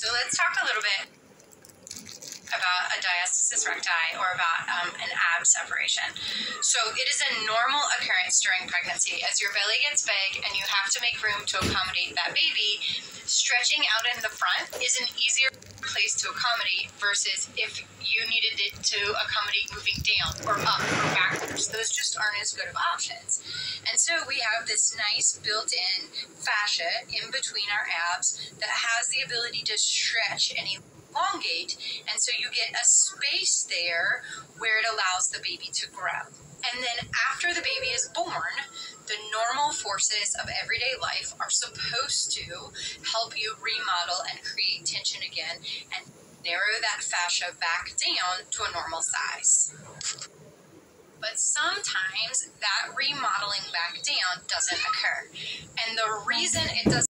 So let's talk a little bit about a diastasis recti or about um, an ab separation. So it is a normal occurrence during pregnancy as your belly gets big and you have to make room to accommodate that baby. Stretching out in the front is an easier place to accommodate versus if you needed it to accommodate moving down or up or backwards. Those just aren't as good of options. So we have this nice built-in fascia in between our abs that has the ability to stretch and elongate, and so you get a space there where it allows the baby to grow. And then after the baby is born, the normal forces of everyday life are supposed to help you remodel and create tension again and narrow that fascia back down to a normal size. Sometimes that remodeling back down doesn't occur. And the reason it doesn't